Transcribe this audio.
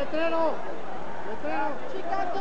letrero. Letrero. Chicas, no.